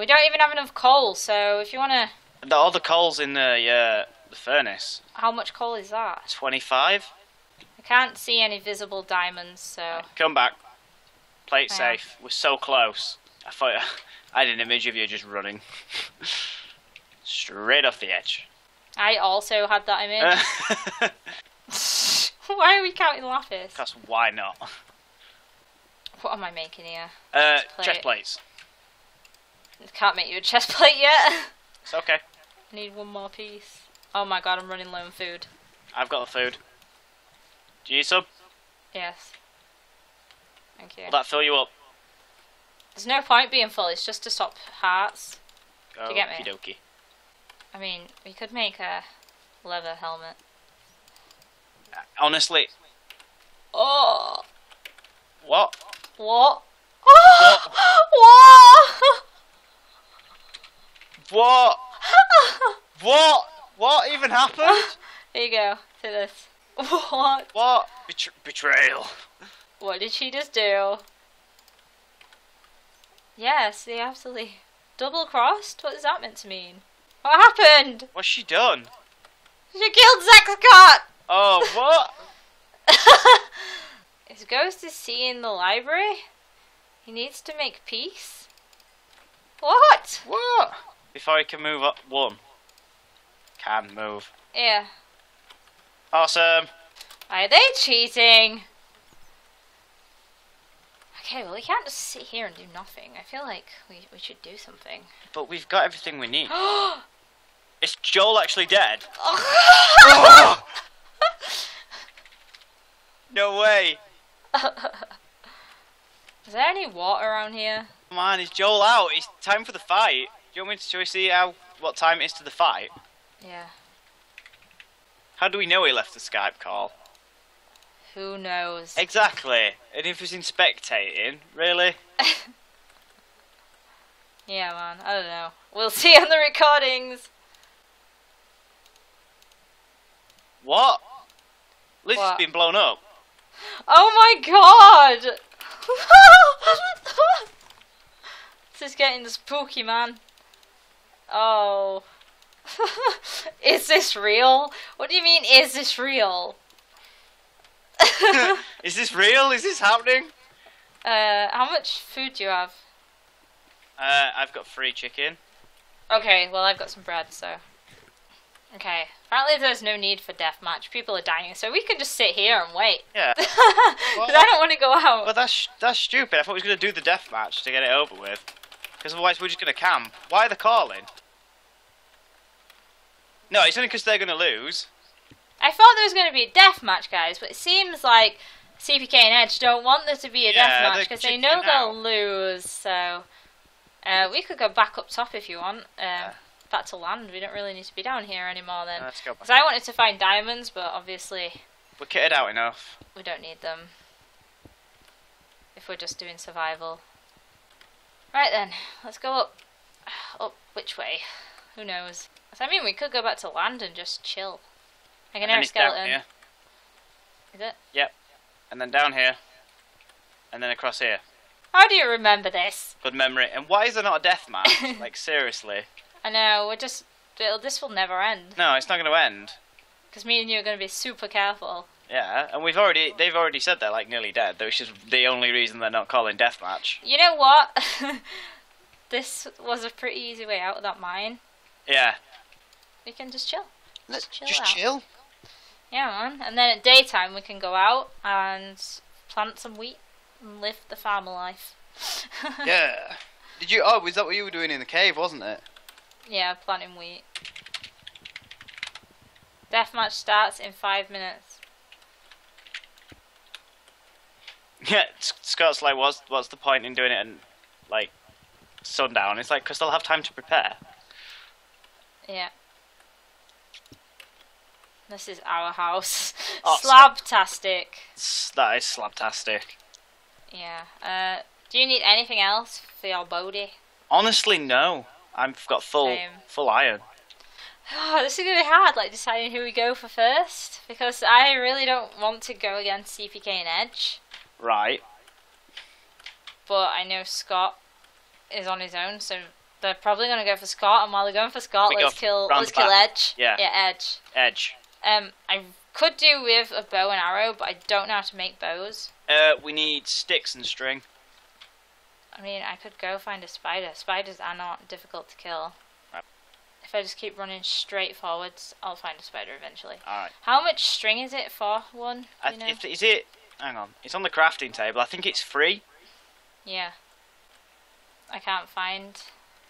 We don't even have enough coal, so if you want to... The, all the coal's in the uh, the furnace. How much coal is that? Twenty-five. I can't see any visible diamonds, so... Come back. Play it safe. We're so close. I thought I had an image of you just running straight off the edge. I also had that image. Why are we counting lapis? Because why not? What am I making here? Uh, plate. chest plates. Can't make you a chest plate yet. It's okay. I need one more piece. Oh my god, I'm running low on food. I've got the food. Do you need some? Yes. Thank you. Will that fill you up? There's no point being full, it's just to stop hearts. you get me? Okie dokie. I mean, we could make a leather helmet. Uh, honestly, Oh! what? What? What? what? What? what? What even happened? Here you go. To this. What? What? Betr- betrayal. What did she just do? Yes, they absolutely double crossed. What does that meant to mean? What happened? What's she done? She killed Zack Scott. Oh, what? His ghost is seeing the library. He needs to make peace. What? what? Before he can move up one. Can move. Yeah. Awesome. Are they cheating? Okay, well, we can't just sit here and do nothing. I feel like we, we should do something. But we've got everything we need. Is Joel actually dead? Oh. No way. Is there any water around here? Come on, is Joel out? It's time for the fight. Do you want me to, shall we see how what time it is to the fight? Yeah. How do we know he left the Skype call? Who knows? Exactly. And if he's in spectating, really? Yeah, man. I don't know. We'll see on the recordings. What? Liz has been blown up. Oh my god! this is getting spooky, man. Oh. is this real? What do you mean, is this real? is this real? Is this happening? Uh, how much food do you have? Uh, I've got free chicken. Okay, well, I've got some bread, so. Okay. Apparently, there's no need for deathmatch. People are dying, so we can just sit here and wait. Yeah. Because I don't want to go out. Well, that's that's stupid. I thought we was gonna do the death match to get it over with. Because otherwise we're just gonna camp. Why are they calling? No, it's only because they're gonna lose. I thought there was going to be a death match, guys, but it seems like CPK and Edge don't want there to be a Yeah, death match because they know they'll lose. So uh, we could go back up top if you want. Um, Back to land. We don't really need to be down here anymore then. Let's go. Because I wanted to find diamonds, but obviously We're kitted out enough. we don't need them if we're just doing survival. Right then, let's go up. Up which way? Who knows? I mean, we could go back to land and just chill. I can hear a skeleton. Is it? Yep. And then down here. And then across here. How do you remember this? Good memory. And why is there not a death match? like seriously. I know, we're just. It'll, this will never end. No, it's not gonna end. Because me and you are going to be super careful. Yeah, and we've already they've already said they're like nearly dead, which is the only reason they're not calling deathmatch. You know what? this was a pretty easy way out of that mine. Yeah. We can just chill. Let's chill just out. chill. Yeah, man. And then at daytime, we can go out and plant some wheat and live the farmer life. Yeah. Did you? Oh, was that what you were doing in the cave, wasn't it? Yeah, planting wheat. Deathmatch starts in five minutes. Yeah. S- Scott's like, what's what's the point in doing it in like sundown? It's like because they'll have time to prepare. Yeah. This is our house. Awesome. Slabtastic. That is slabtastic. Yeah. Uh, do you need anything else for your body? Honestly, no. I've got full Same. full iron. Oh, this is gonna be hard, like deciding who we go for first, because I really don't want to go against CPK and Edge, Right. but I know Scott is on his own, so They're probably gonna go for Scott, and while they're going for Scott, We let's kill let's the kill. Edge. Yeah. Yeah, Edge. Edge. Um, I could do with a bow and arrow, but I don't know how to make bows. Uh, we need sticks and string. I mean, I could go find a spider. Spiders are not difficult to kill. Right. If I just keep running straight forwards, I'll find a spider eventually. Alright. How much string is it for one? I You know? if, Is it. Hang on. It's on the crafting table. I think it's free. Yeah. I can't find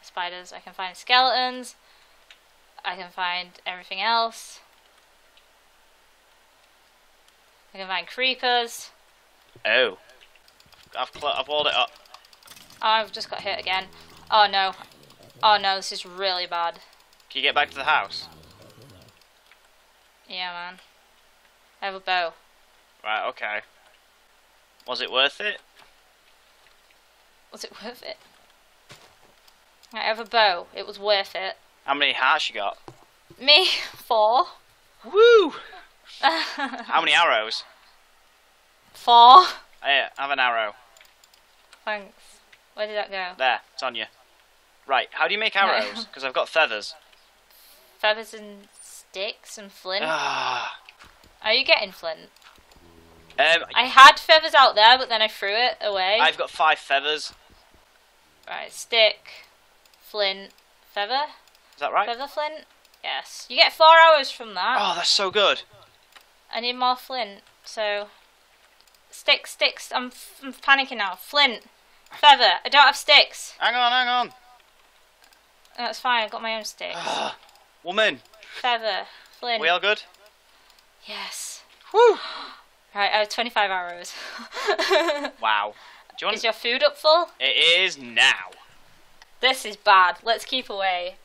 spiders. I can find skeletons. I can find everything else. I can find creepers. Oh. I've, I've walled it up. Oh, I've just got hit again. Oh no. Oh no, this is really bad. Can you get back to the house? Yeah, man. I have a bow. Right, okay. Was it worth it? Was it worth it? I have a bow. It was worth it. How many hearts you got? Me, four. Woo! How many arrows? four. Here, have an arrow. Thanks. Where did that go? There, it's on you. Right, how do you make arrows? Because I've got feathers. Feathers and sticks and flint. Ah. Are you getting flint? um, I had feathers out there, but then I threw it away. I've got five feathers. Right, stick, flint, feather, Is that right? feather flint. Yes, you get four hours from that. Oh, that's so good. I need more flint. So, sticks, sticks. I'm, I'm panicking now. Flint, feather. I don't have sticks. Hang on, hang on. That's fine. I've got my own sticks. Ah, woman, feather, flint. we all good? Yes. Woo! Right, I have 25 arrows. Wow. Do you want Is your food up full? It is now. This is bad. Let's keep away.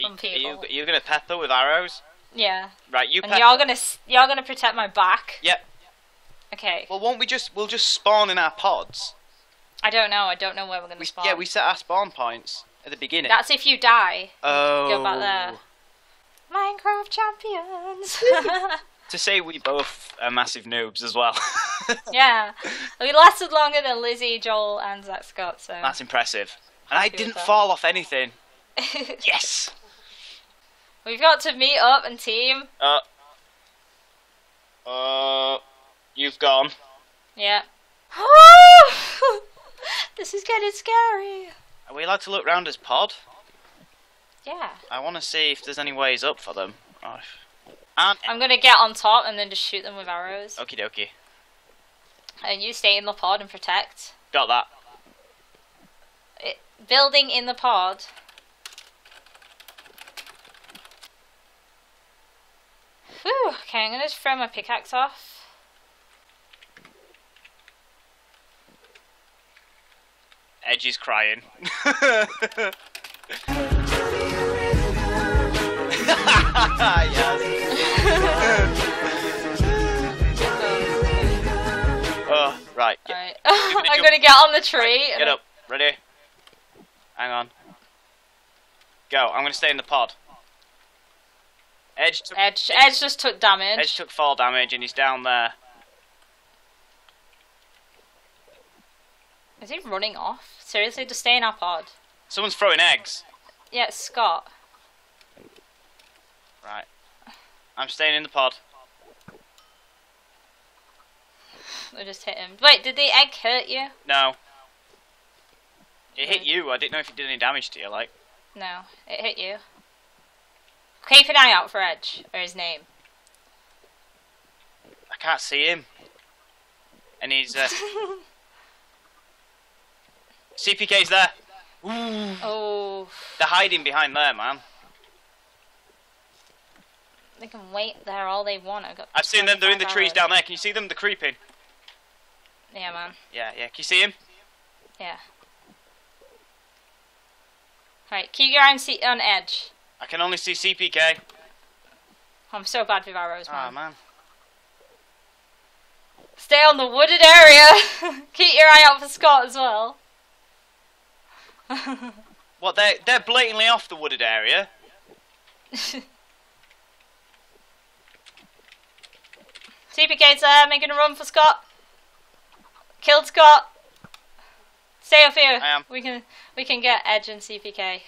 From Are you, people. you're gonna pepper with arrows? Yeah. Right, you. And you're gonna you're gonna protect my back. Yep. Okay. Well, won't we just we'll just spawn in our pods? I don't know. I don't know where we're gonna We, spawn. yeah, we set our spawn points at the beginning. That's if you die. oh. Go back oh. there. Minecraft champions. To say we both are massive noobs as well. yeah. We lasted longer than Lizzie, Joel, and Zack Scott. So. That's impressive. And I didn't fall off anything. Yes. We've got to meet up and team. Uh. Uh. You've gone. Yeah. this is getting scary. Are we allowed to look round as pod? Yeah. I want to see if there's any ways up for them. If- And I'm gonna get on top and then just shoot them with arrows. okie dokie. And you stay in the pod and protect. Got that. Building in the pod. Whew, okay, I'm gonna just throw my pickaxe off. Edge is crying. oh, right. Get, Alright. I'm gonna get on the tree. and get up. Ready? Hang on. Go. I'm going to stay in the pod. Edge took, Edge, Edge just took damage. Edge took fall damage and he's down there. Is he running off? Seriously, just stay in our pod. Someone's throwing eggs. Yeah, it's Scott. Right. I'm staying in the pod. We just hit him. Wait, did the egg hurt you? No. It hit you. I didn't know if it did any damage to you. Like, No, it hit you. Keep an eye out for Edge, or his name. I can't see him. And he's uh, CPK's there. Ooh. Oh, They're hiding behind there, man. they can wait there all they want. I've, got I've seen them. They're in the 25 trees down there. Can you see them? They're creeping. Yeah, man. Yeah, yeah. Can you see him? Yeah. Right, keep your eye on, Edge. I can only see CPK. I'm so bad with arrows, man. Ah, man. Stay on the wooded area. keep your eye out for Scott as well. What? They're they're blatantly off the wooded area. CPK's there, making a run for Scott. Killed Scott. Stay up here. I am. We can we can get Edge and CPK.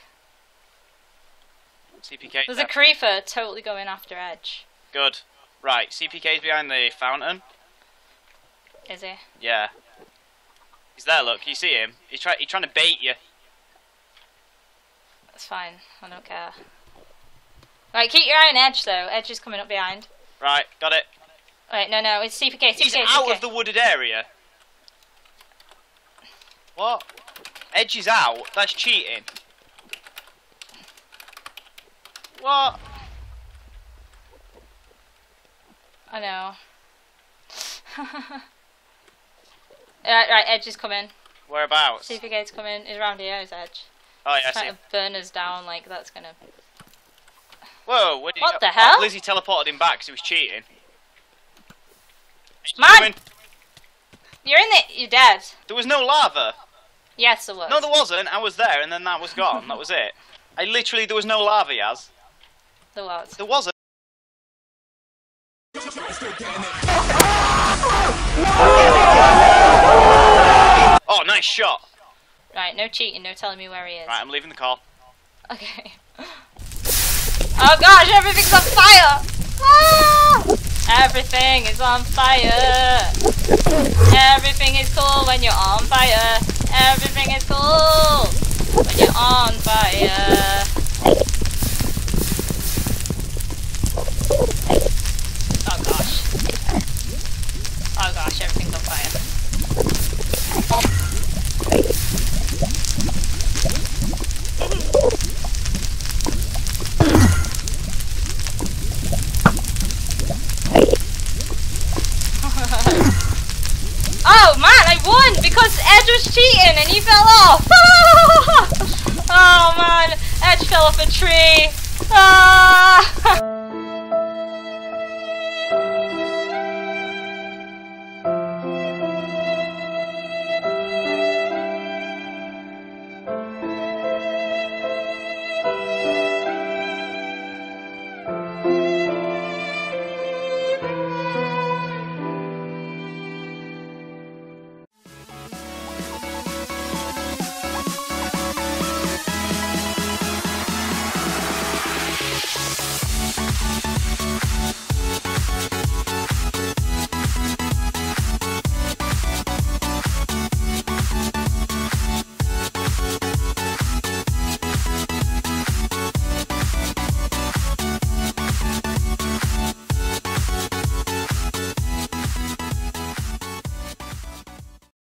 CPK. There's a creeper totally going after Edge. Good. Right, CPK's behind the fountain. Is he? Yeah. He's there, look. You see him? He's, try- he's trying to bait you. That's fine. I don't care. Right, keep your eye on Edge though. Edge is coming up behind. Right, got it. Wait, no, no, it's CPK. CPK. He's out CPK. of the wooded area. What? Edge is out? That's cheating. What? I know. right, right, Edge is coming. Whereabouts? CPK's coming. He's around here, is Edge. Oh, yeah, I see. Trying to burn us down like that's gonna. Whoa, What go? the Oh, hell? Lizzie teleported him back because he was cheating. Man! Coming. You're in the. You're dead. There was no lava. Yes, there was. No, there wasn't. I was there, and then that was gone. that was it. I literally, there was no lava, Yaz. There was. There wasn't. Oh, nice shot. Right, no cheating, no telling me where he is. Right, I'm leaving the call. Okay. Oh gosh, everything's on fire! Ah! Everything is on fire. Everything is cool when you're on fire. Everything is cool when you're on fire.